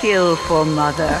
Kill for mother.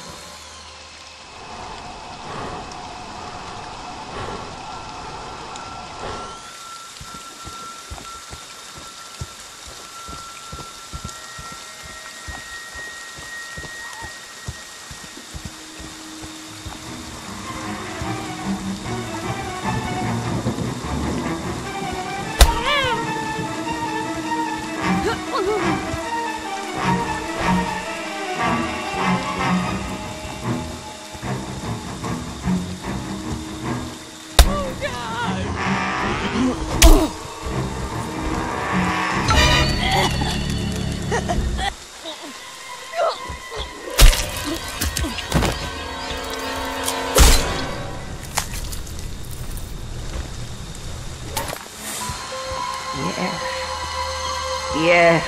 Yes.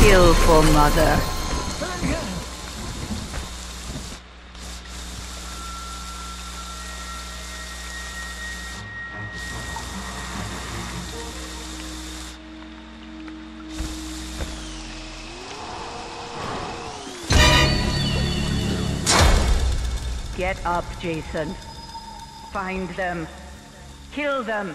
Kill for mother. Get up, Jason. Find them. Kill them.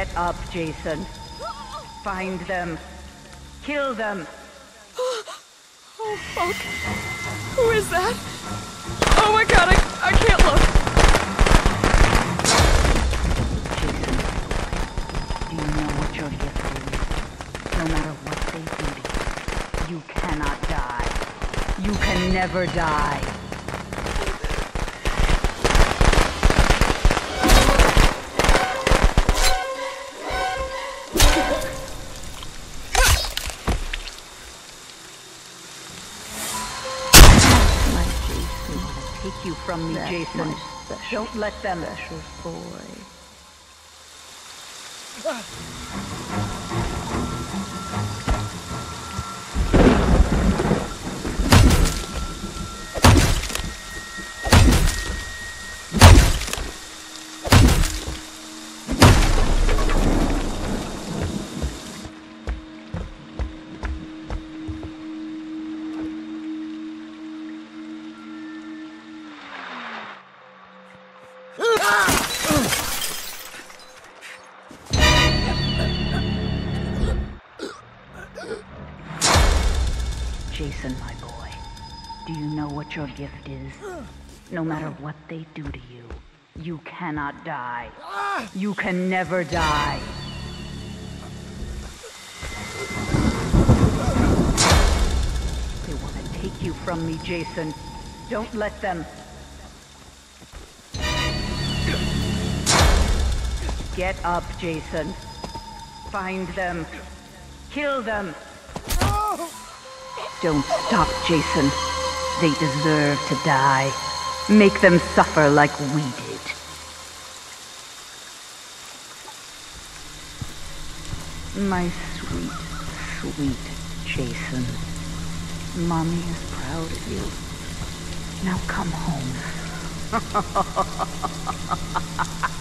Get up, Jason. Find them. Kill them. Oh, oh, fuck. Who is that? Oh my god, I, I can't look. Jason, do you know what your gift is? No matter what they do to you, you cannot die. You can never die. You from me, that's Jason. Don't let them. special boy. Jason, what your gift is? No matter what they do to you, you cannot die. You can never die. They want to take you from me, Jason. Don't let them. Get up, Jason. Find them. Kill them. Don't stop, Jason. They deserve to die. Make them suffer like we did. My sweet, sweet Jason. Mommy is proud of you. Now come home.